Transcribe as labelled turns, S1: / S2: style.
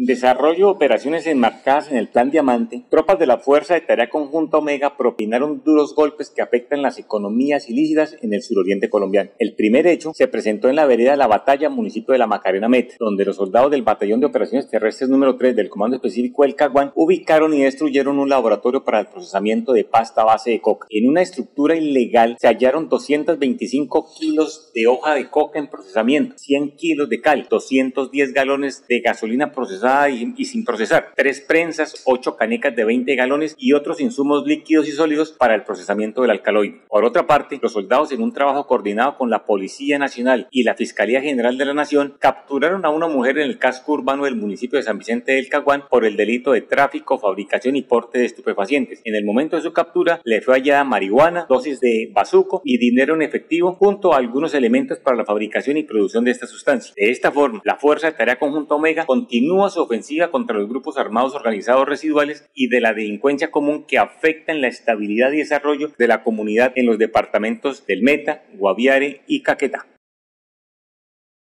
S1: Desarrollo de operaciones enmarcadas en el Plan Diamante, tropas de la Fuerza de Tarea Conjunta Omega propinaron duros golpes que afectan las economías ilícitas en el suroriente colombiano. El primer hecho se presentó en la vereda La Batalla, municipio de La Macarena Met, donde los soldados del Batallón de Operaciones Terrestres número 3 del Comando Específico del Caguán ubicaron y destruyeron un laboratorio para el procesamiento de pasta base de coca. En una estructura ilegal se hallaron 225 kilos de hoja de coca en procesamiento, 100 kilos de cal, 210 galones de gasolina procesada y, sin procesar, tres prensas, ocho canecas de 20 galones y otros insumos líquidos y sólidos para el procesamiento del alcaloide. Por otra parte, los soldados en un trabajo coordinado con la Policía Nacional y la Fiscalía General de la Nación capturaron a una mujer en el casco urbano del municipio de San Vicente del Caguán por el delito de tráfico, fabricación y porte de estupefacientes. En el momento de su captura le fue hallada marihuana, dosis de bazuco y dinero en efectivo junto a algunos elementos para la fabricación y producción de esta sustancia. De esta forma, la Fuerza de Tarea Conjunta Omega continúa su ofensiva contra los grupos armados organizados residuales y de la delincuencia común que afectan la estabilidad y desarrollo de la comunidad en los departamentos del Meta, Guaviare y Caquetá.